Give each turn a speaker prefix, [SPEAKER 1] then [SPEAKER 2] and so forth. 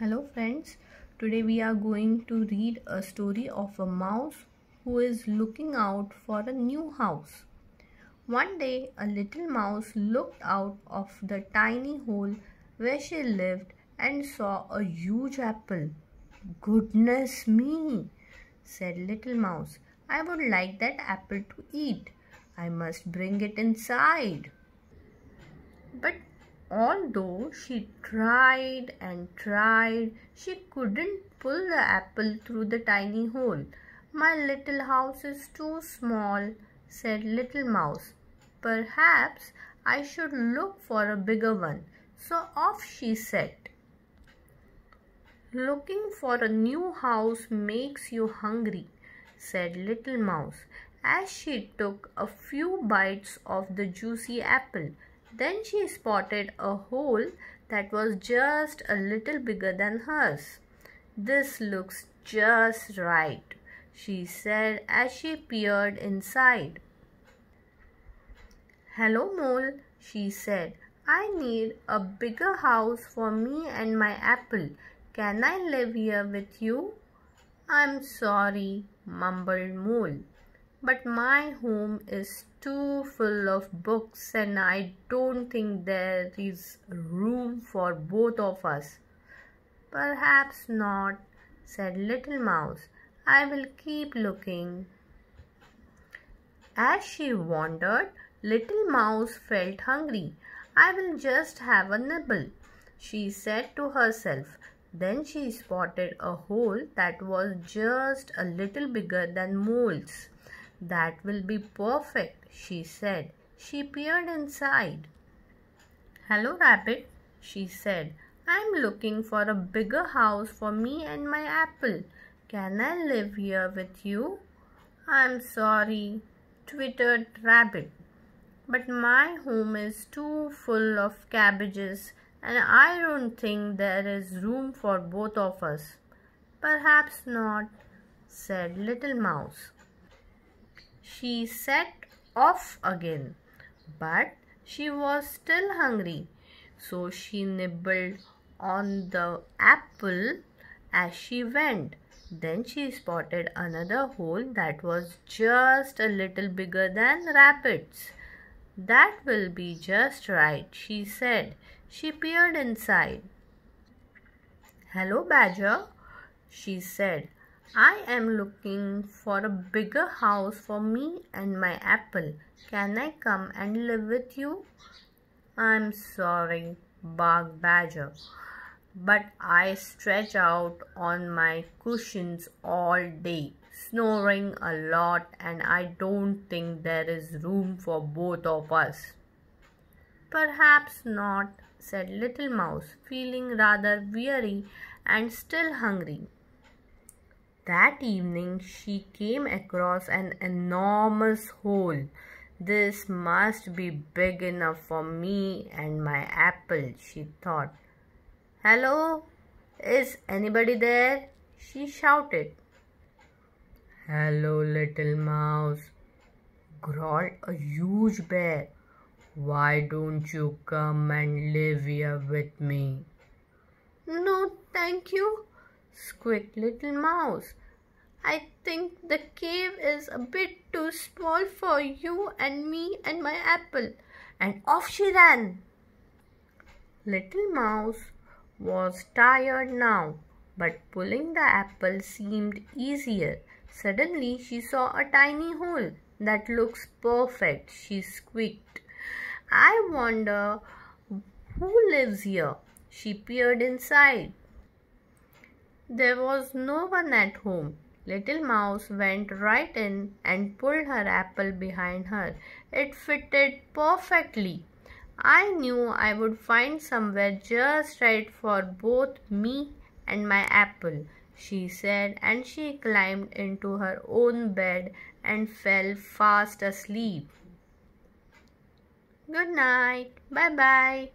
[SPEAKER 1] Hello friends, today we are going to read a story of a mouse who is looking out for a new house. One day a little mouse looked out of the tiny hole where she lived and saw a huge apple. Goodness me, said little mouse, I would like that apple to eat. I must bring it inside. But Although she tried and tried, she couldn't pull the apple through the tiny hole. My little house is too small, said Little Mouse. Perhaps I should look for a bigger one. So off she set. Looking for a new house makes you hungry, said Little Mouse as she took a few bites of the juicy apple. Then she spotted a hole that was just a little bigger than hers. This looks just right, she said as she peered inside. Hello, Mole, she said. I need a bigger house for me and my apple. Can I live here with you? I'm sorry, mumbled Mole. But my home is too full of books and I don't think there is room for both of us. Perhaps not, said Little Mouse. I will keep looking. As she wandered, Little Mouse felt hungry. I will just have a nibble, she said to herself. Then she spotted a hole that was just a little bigger than Mole's. That will be perfect, she said. She peered inside. Hello, Rabbit, she said. I'm looking for a bigger house for me and my apple. Can I live here with you? I'm sorry, twittered Rabbit. But my home is too full of cabbages and I don't think there is room for both of us. Perhaps not, said Little Mouse. She set off again, but she was still hungry, so she nibbled on the apple as she went. Then she spotted another hole that was just a little bigger than Rabbit's. That will be just right, she said. She peered inside. Hello, Badger, she said. I am looking for a bigger house for me and my apple. Can I come and live with you? I'm sorry, barked Badger, but I stretch out on my cushions all day, snoring a lot, and I don't think there is room for both of us. Perhaps not, said Little Mouse, feeling rather weary and still hungry. That evening she came across an enormous hole. This must be big enough for me and my apple, she thought. Hello, is anybody there? she shouted. Hello, little mouse, growled a huge bear. Why don't you come and live here with me? No, thank you, squeaked little mouse. I think the cave is a bit too small for you and me and my apple. And off she ran. Little Mouse was tired now, but pulling the apple seemed easier. Suddenly she saw a tiny hole. That looks perfect, she squeaked. I wonder who lives here. She peered inside. There was no one at home. Little Mouse went right in and pulled her apple behind her. It fitted perfectly. I knew I would find somewhere just right for both me and my apple, she said, and she climbed into her own bed and fell fast asleep. Good night. Bye bye.